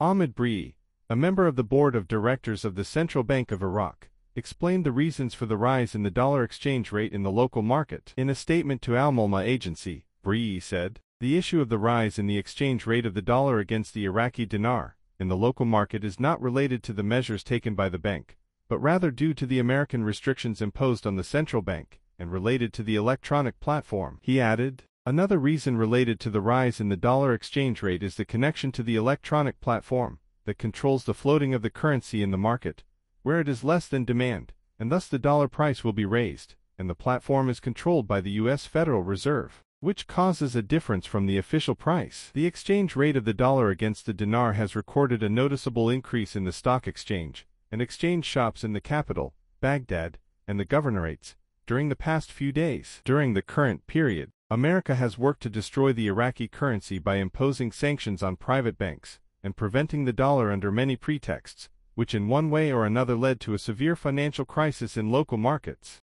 Ahmed Brie, a member of the board of directors of the Central Bank of Iraq, explained the reasons for the rise in the dollar exchange rate in the local market. In a statement to Al Mulma agency, Brie said, the issue of the rise in the exchange rate of the dollar against the Iraqi dinar in the local market is not related to the measures taken by the bank, but rather due to the American restrictions imposed on the central bank and related to the electronic platform. He added, another reason related to the rise in the dollar exchange rate is the connection to the electronic platform that controls the floating of the currency in the market, where it is less than demand, and thus the dollar price will be raised, and the platform is controlled by the U.S. Federal Reserve, which causes a difference from the official price. The exchange rate of the dollar against the dinar has recorded a noticeable increase in the stock exchange and exchange shops in the capital, Baghdad, and the governorates, during the past few days. During the current period, America has worked to destroy the Iraqi currency by imposing sanctions on private banks and preventing the dollar under many pretexts, which in one way or another led to a severe financial crisis in local markets.